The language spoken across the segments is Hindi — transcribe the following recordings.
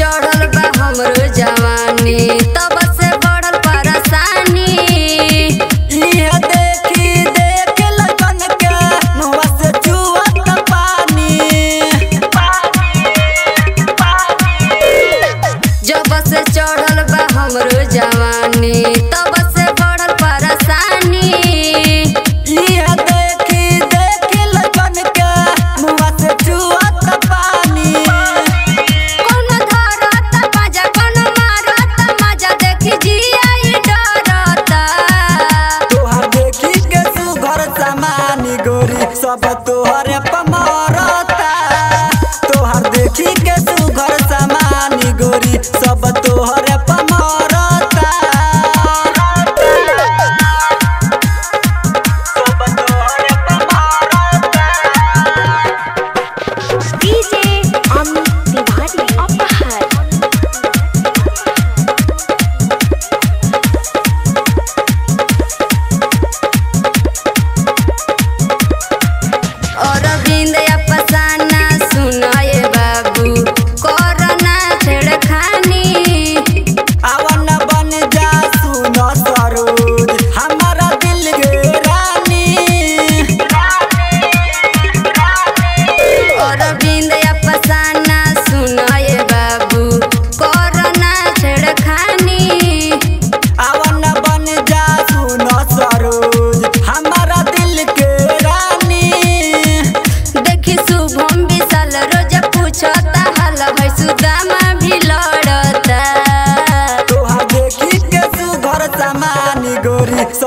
चढ़ल बा हमरो जवानी। तब से बढ़ल परेशानी। देखी देख लगन के से चुवत पानी पानी पानी। जब से चढ़ल बा हमरो जवानी। सब तोहरे पमरता तोहर देखी के तू घर सामानी गोरी सब तो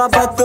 Papa